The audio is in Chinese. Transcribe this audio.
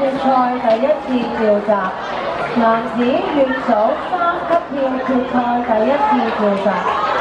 决赛第一次召集男子越组三级跳决赛第一次召集